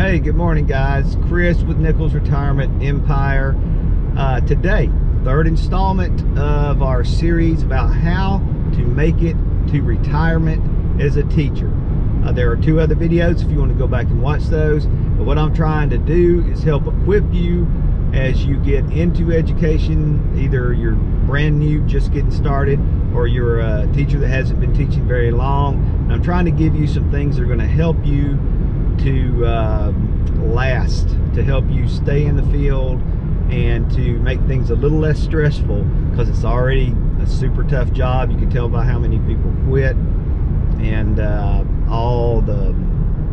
Hey, good morning, guys. Chris with Nichols Retirement Empire. Uh, today, third installment of our series about how to make it to retirement as a teacher. Uh, there are two other videos if you want to go back and watch those. But what I'm trying to do is help equip you as you get into education. Either you're brand new, just getting started, or you're a teacher that hasn't been teaching very long. And I'm trying to give you some things that are going to help you to uh, last, to help you stay in the field and to make things a little less stressful because it's already a super tough job. You can tell by how many people quit and uh, all the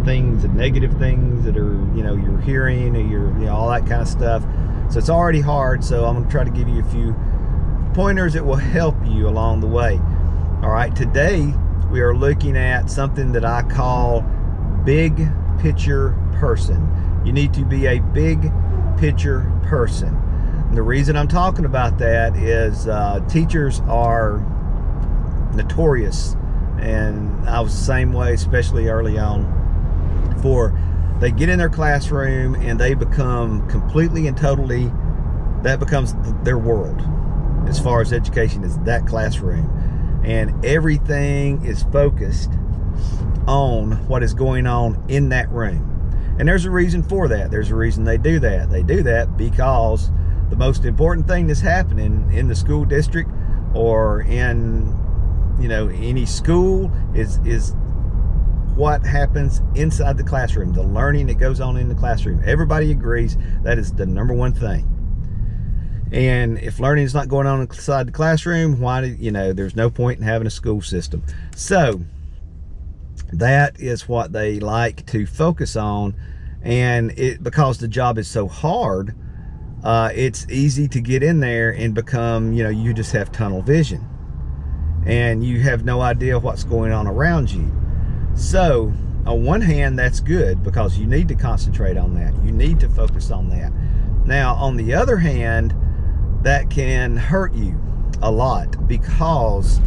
things, the negative things that are, you know, you're hearing or you're, you know, all that kind of stuff. So it's already hard. So I'm going to try to give you a few pointers that will help you along the way. All right, today we are looking at something that I call big picture person. You need to be a big picture person. And the reason I'm talking about that is uh, teachers are notorious, and I was the same way, especially early on. For they get in their classroom and they become completely and totally that becomes their world as far as education is that classroom and everything is focused on what is going on in that room. And there's a reason for that. There's a reason they do that. They do that because the most important thing that's happening in the school district or in you know any school is is what happens inside the classroom, the learning that goes on in the classroom. Everybody agrees that is the number one thing. And if learning is not going on inside the classroom, why do you know there's no point in having a school system. So that is what they like to focus on and it because the job is so hard uh, it's easy to get in there and become you know you just have tunnel vision and you have no idea what's going on around you. So on one hand that's good because you need to concentrate on that. You need to focus on that. Now on the other hand that can hurt you a lot because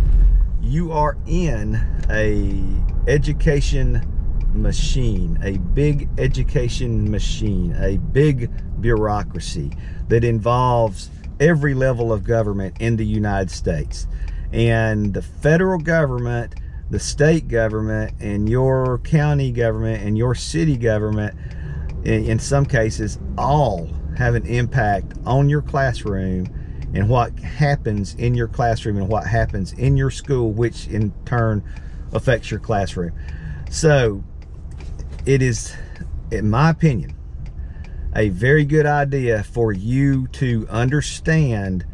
you are in a education machine, a big education machine, a big bureaucracy that involves every level of government in the United States. And the federal government, the state government, and your county government and your city government, in some cases, all have an impact on your classroom and what happens in your classroom and what happens in your school, which in turn affects your classroom. So it is, in my opinion, a very good idea for you to understand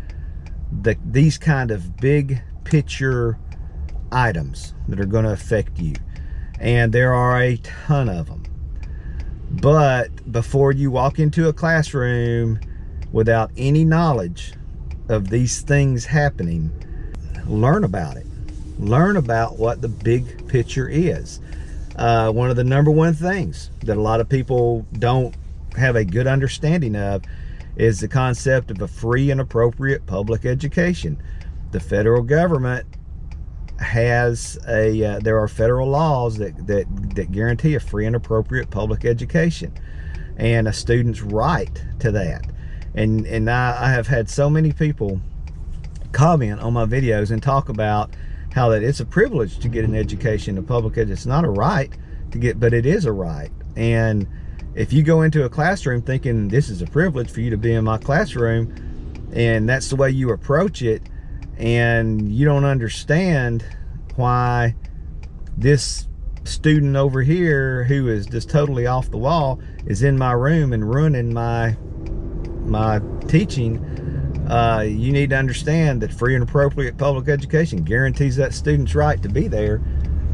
the, these kind of big picture items that are going to affect you. And there are a ton of them. But before you walk into a classroom without any knowledge of these things happening, learn about it. Learn about what the big picture is. Uh, one of the number one things that a lot of people don't have a good understanding of is the concept of a free and appropriate public education. The federal government has a uh, there are federal laws that, that that guarantee a free and appropriate public education and a student's right to that and and I, I have had so many people comment on my videos and talk about how that it's a privilege to get an education, a public ed. It's not a right to get, but it is a right. And if you go into a classroom thinking this is a privilege for you to be in my classroom, and that's the way you approach it, and you don't understand why this student over here who is just totally off the wall is in my room and ruining my my teaching, uh, you need to understand that free and appropriate public education guarantees that student's right to be there.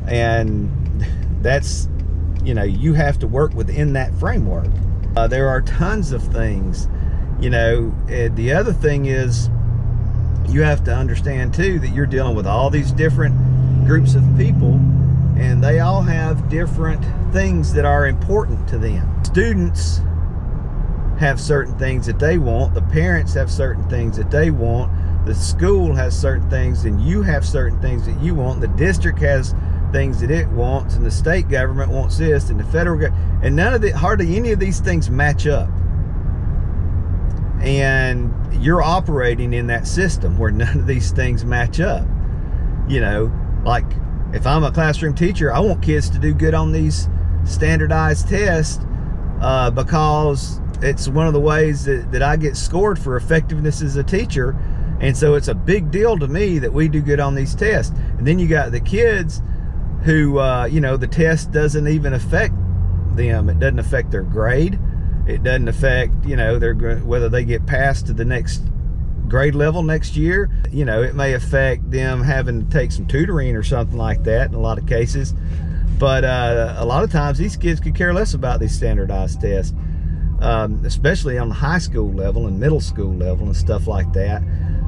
And that's, you know, you have to work within that framework. Uh, there are tons of things, you know, the other thing is you have to understand too that you're dealing with all these different groups of people and they all have different things that are important to them. Students have certain things that they want. The parents have certain things that they want. The school has certain things and you have certain things that you want. The district has things that it wants, and the state government wants this, and the federal government, and none of the hardly any of these things match up. And you're operating in that system where none of these things match up. You know, like if I'm a classroom teacher, I want kids to do good on these standardized tests uh, because it's one of the ways that, that I get scored for effectiveness as a teacher. And so it's a big deal to me that we do good on these tests. And then you got the kids who, uh, you know, the test doesn't even affect them. It doesn't affect their grade. It doesn't affect, you know, their whether they get passed to the next grade level next year. You know, it may affect them having to take some tutoring or something like that in a lot of cases. But uh, a lot of times these kids could care less about these standardized tests, um, especially on the high school level and middle school level and stuff like that.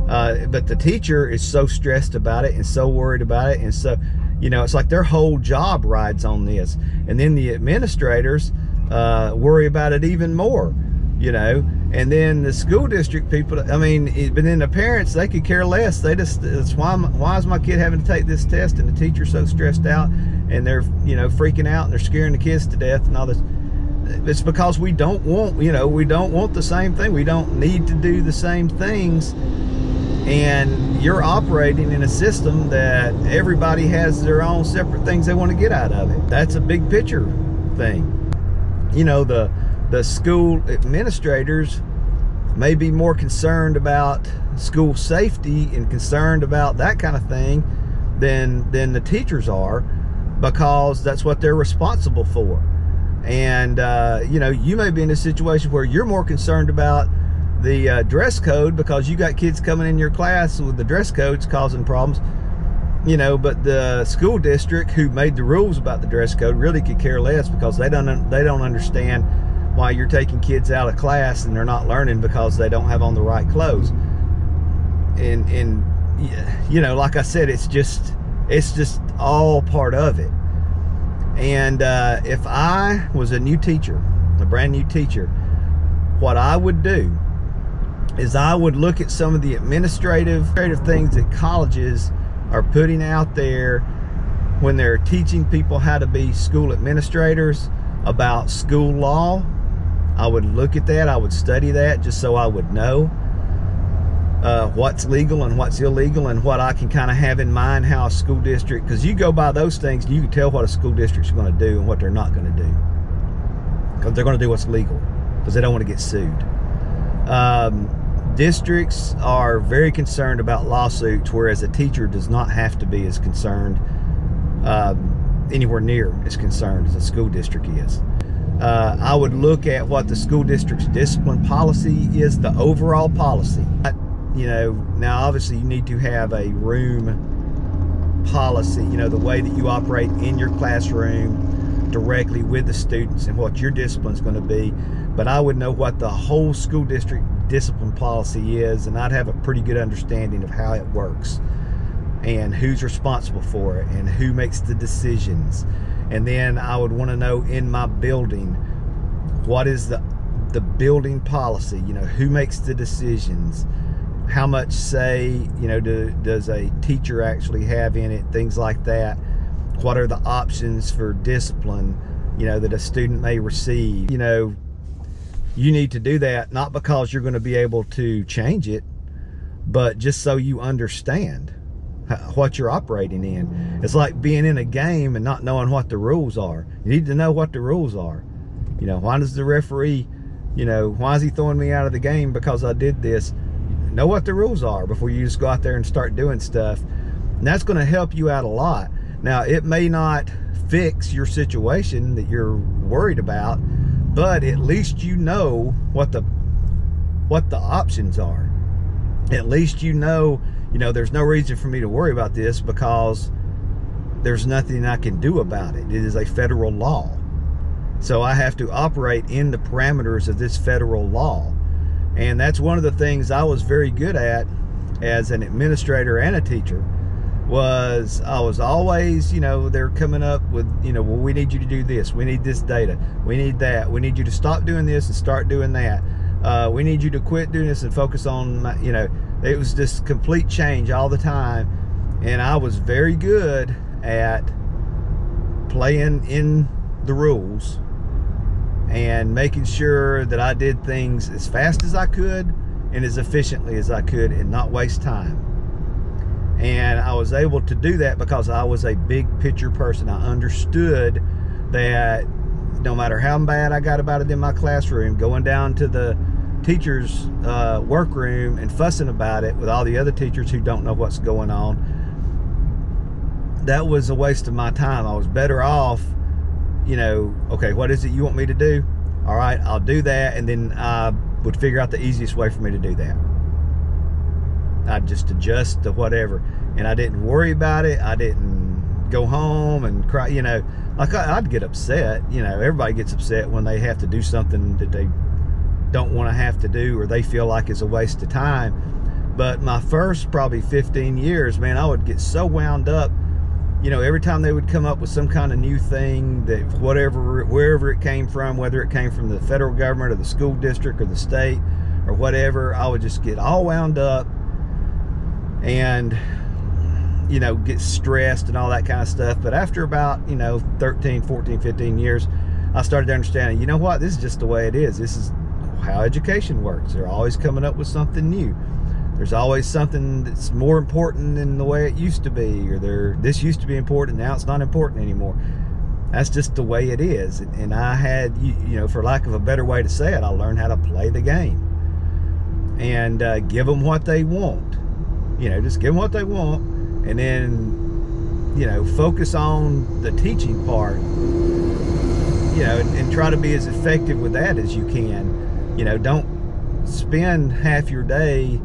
Uh, but the teacher is so stressed about it and so worried about it. And so, you know, it's like their whole job rides on this. And then the administrators uh, worry about it even more, you know. And then the school district people, I mean, but then the parents, they could care less. They just, it's why, why is my kid having to take this test? And the teacher's so stressed out and they're, you know, freaking out and they're scaring the kids to death and all this. It's because we don't want, you know, we don't want the same thing. We don't need to do the same things. And you're operating in a system that everybody has their own separate things they want to get out of it. That's a big picture thing. You know, the, the school administrators may be more concerned about school safety and concerned about that kind of thing than than the teachers are because that's what they're responsible for and uh, you know you may be in a situation where you're more concerned about the uh, dress code because you got kids coming in your class with the dress codes causing problems you know but the school district who made the rules about the dress code really could care less because they don't they don't understand why you're taking kids out of class and they're not learning because they don't have on the right clothes. And and you know, like I said, it's just it's just all part of it. And uh, if I was a new teacher, a brand new teacher, what I would do is I would look at some of the administrative, administrative things that colleges are putting out there when they're teaching people how to be school administrators about school law. I would look at that, I would study that just so I would know uh, what's legal and what's illegal and what I can kind of have in mind how a school district, because you go by those things, and you can tell what a school district's going to do and what they're not going to do. Because they're going to do what's legal because they don't want to get sued. Um, districts are very concerned about lawsuits, whereas a teacher does not have to be as concerned um, anywhere near as concerned as a school district is uh, I would look at what the school district's discipline policy is, the overall policy. You know, now obviously you need to have a room policy, you know, the way that you operate in your classroom directly with the students and what your discipline is going to be. But I would know what the whole school district discipline policy is, and I'd have a pretty good understanding of how it works and who's responsible for it and who makes the decisions. And then I would want to know in my building what is the the building policy? You know who makes the decisions how much say you know do, does a teacher actually have in it things like that what are the options for discipline you know that a student may receive you know you need to do that not because you're going to be able to change it but just so you understand what you're operating in. It's like being in a game and not knowing what the rules are. You need to know what the rules are. You know, why does the referee, you know, why is he throwing me out of the game because I did this? Know what the rules are before you just go out there and start doing stuff. And that's going to help you out a lot. Now, it may not fix your situation that you're worried about, but at least you know what the what the options are. At least you know you know, there's no reason for me to worry about this because there's nothing I can do about it. It is a federal law. So I have to operate in the parameters of this federal law. And that's one of the things I was very good at as an administrator and a teacher was I was always, you know, they're coming up with, you know, well, we need you to do this. We need this data. We need that. We need you to stop doing this and start doing that. Uh, we need you to quit doing this and focus on, you know, it was just complete change all the time and i was very good at playing in the rules and making sure that I did things as fast as I could and as efficiently as I could and not waste time. And I was able to do that because I was a big picture person. I understood that no matter how bad I got about it in my classroom, going down to the teacher's uh, workroom and fussing about it with all the other teachers who don't know what's going on, that was a waste of my time. I was better off, you know, okay, what is it you want me to do? All right, I'll do that. And then I would figure out the easiest way for me to do that. I'd just adjust to whatever. And I didn't worry about it. I didn't go home and cry, you know, like I'd get upset. You know, everybody gets upset when they have to do something that they don't want to have to do or they feel like is a waste of time. But my first probably 15 years, man, I would get so wound up you know, every time they would come up with some kind of new thing that whatever, wherever it came from, whether it came from the federal government or the school district or the state or whatever, I would just get all wound up and, you know, get stressed and all that kind of stuff. But after about, you know, 13, 14, 15 years, I started understanding, you know what, this is just the way it is. This is how education works. They're always coming up with something new there's always something that's more important than the way it used to be or there this used to be important now it's not important anymore. That's just the way it is. And i had you, you know for lack of a better way to say it i learned how to play the game. And uh, give them what they want. You know just give them what they want and then you know focus on the teaching part. You know and, and try to be as effective with that as you can. You know don't spend half your day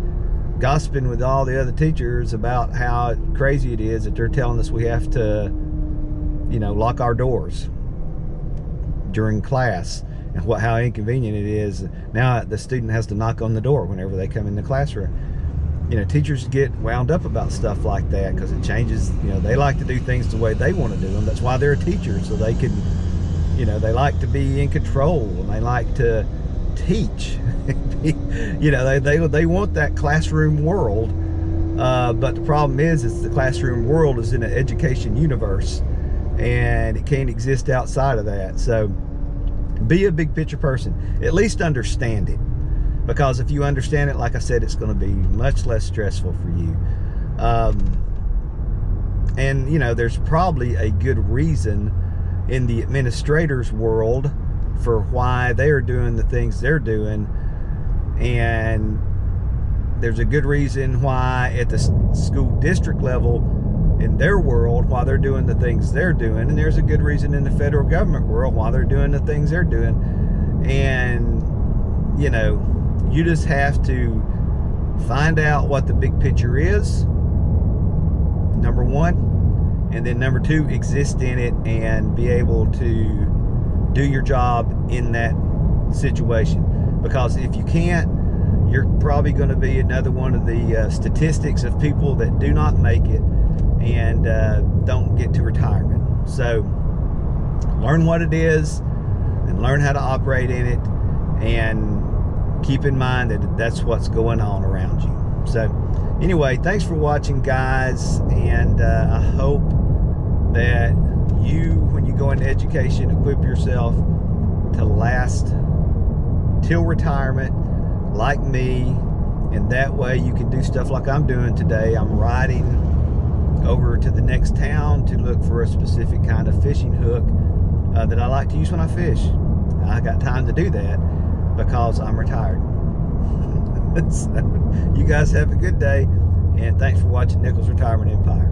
gossiping with all the other teachers about how crazy it is that they're telling us we have to, you know, lock our doors during class and what how inconvenient it is. Now the student has to knock on the door whenever they come in the classroom. You know, teachers get wound up about stuff like that because it changes. You know, they like to do things the way they want to do them. That's why they're teachers, so they can, you know, they like to be in control and they like to teach. you know, they, they, they want that classroom world. Uh, but the problem is, is the classroom world is in an education universe and it can't exist outside of that. So be a big picture person. At least understand it. Because if you understand it, like I said, it's going to be much less stressful for you. Um, and, you know, there's probably a good reason in the administrator's world for why they are doing the things they're doing and there's a good reason why at the school district level in their world why they're doing the things they're doing. And there's a good reason in the federal government world why they're doing the things they're doing. And you know you just have to find out what the big picture is number one and then number two exist in it and be able to do your job in that situation because if you can't you're probably going to be another one of the uh, statistics of people that do not make it and uh, don't get to retirement. So learn what it is and learn how to operate in it and keep in mind that that's what's going on around you. So anyway thanks for watching guys and uh, I hope that you when you go into education equip yourself to last till retirement like me and that way you can do stuff like I'm doing today. I'm riding over to the next town to look for a specific kind of fishing hook uh, that I like to use when I fish. I got time to do that because I'm retired. So, you guys have a good day and thanks for watching Nichols Retirement Empire